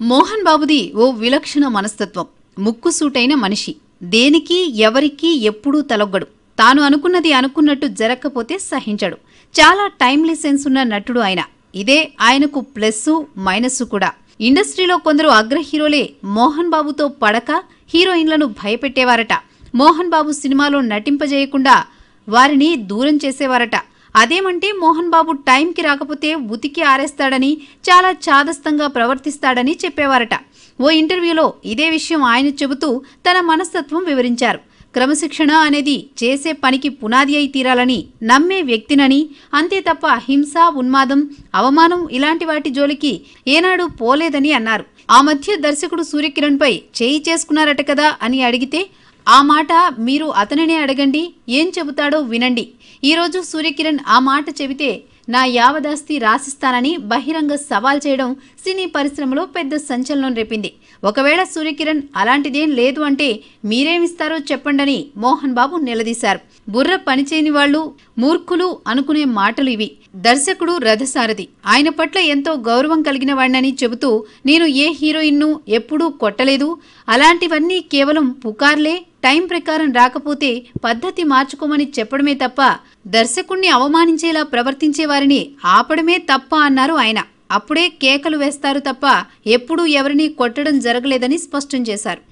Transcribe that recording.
మోహన్ బాబుది ఓ విలక్షణ మనస్తత్వం. ముక్కుసూటైన మనిషి. దేనికి ఎవరికీ ఎప్పుడూ తలొగ్గడు. తాను అనుకున్నది అనుకున్నట్టు జరగకపోతే సహించడు. చాలా టైమ్లీ సెన్స్ ఉన్న నటుడు ఆయన. ఇదే ఆయనకు ప్లస్సు మైనస్సు కూడా. ఇండస్ట్రీలో కొందరు అగ్ర హీరోలే మోహన్ బాబుతో పడక హీరోయిన్లను భయపెట్టేవారట. మోహన్ బాబు సినిమాలో నటింపజేయకుండా వారిని దూరం చేసేవారట. అదేమంటే మోహన్ బాబు టైంకి రాకపోతే ఉతికి ఆరేస్తాడని చాలా చాదస్తంగా ప్రవర్తిస్తాడని చెప్పేవారట. ఓ ఇంటర్వ్యూలో ఇదే విషయం ఆయన చెబుతూ తన మనస్తత్వం వివరించారు. క్రమశిక్షణ అనేది చేసే పనికి పునాది అయి తీరాలని నమ్మే వ్యక్తినని అంతే తప్ప హింస ఉన్మాదం అవమానం ఇలాంటి వాటి జోలికి ఏనాడు పోలేదని అన్నారు. ఆ మధ్య దర్శకుడు సూర్యకిరణ్పై చేయి చేసుకున్నారట కదా అని అడిగితే ఆ మాట మీరు అతనినే అడగండి ఏం చెబుతాడో వినండి. ఈరోజు సూర్యకిరణ్ ఆ మాట చెబితే నా యావదాస్తి రాసిస్తానని బహిరంగ సవాల్ చేయడం సినీ పరిశ్రమలో పెద్ద సంచలనం రేపింది. ఒకవేళ సూర్యకిరణ్ అలాంటిదేం లేదు అంటే మీరేమిస్తారో చెప్పండని మోహన్ బాబు నిలదీశారు. బుర్ర పనిచేయని వాళ్ళు మూర్ఖులు అనుకునే మాటలు ఇవి. దర్శకుడు రథసారథి. ఆయన పట్ల ఎంతో గౌరవం కలిగిన వాడినని చెబుతూ నేను ఏ హీరోయిన్ను ఎప్పుడూ కొట్టలేదు. అలాంటివన్నీ కేవలం పుకార్లే టైం ప్రకారం రాకపోతే పద్ధతి మార్చుకోమని చెప్పడమే తప్ప దర్శకుణ్ణి అవమానించేలా ప్రవర్తించే వారిని ఆపడమే తప్ప అన్నారు ఆయన. అప్పుడే కేకలు వేస్తారు తప్ప ఎప్పుడూ ఎవరిని కొట్టడం జరగలేదని స్పష్టం చేశారు.